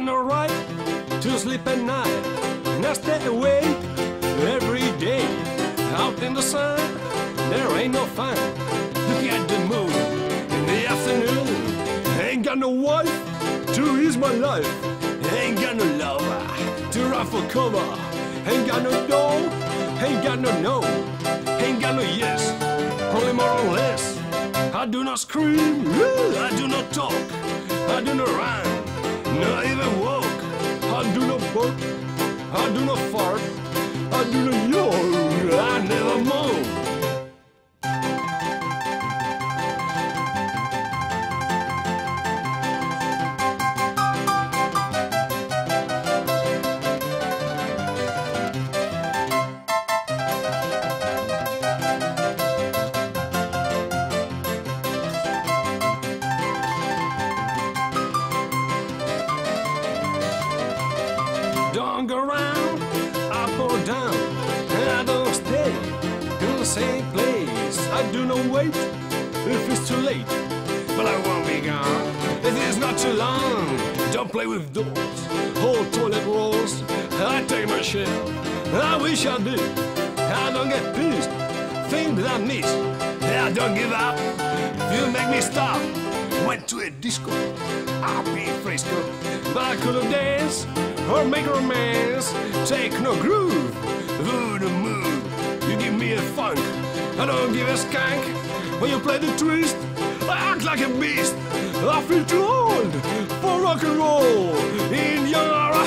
got no right to sleep at night. And I stay awake every day. Out in the sun, there ain't no fun. Look at the moon in the afternoon. Ain't got no wife to ease my life. Ain't got no lover to run for cover. Ain't got no dough, ain't got no no. Ain't got no yes, only more or less. I do not scream, I do not talk, I do not run, not even walk. I do not bark, I do not fart, I do not yawn, Don't go round, up or down. I don't stay in the same place. I do not wait if it's too late. But I won't be gone if it's not too long. Don't play with doors, hold toilet rolls. I take my share. I wish I did. I don't get pissed. Things that I miss. I don't give up. You make me stop. Went to a disco. I'll be fresco. But I couldn't dance or make romance. Take no groove. Voodoo move. You give me a funk. I don't give a skank. When you play the twist, I act like a beast. I feel too old for rock and roll. In Yara,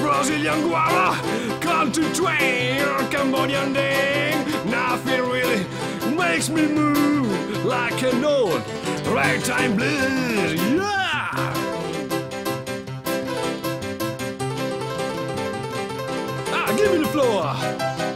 Brazilian guava, country twang, Cambodian dang. Nothing really makes me move like an old ragtime blues. Yeah! Mittelflor.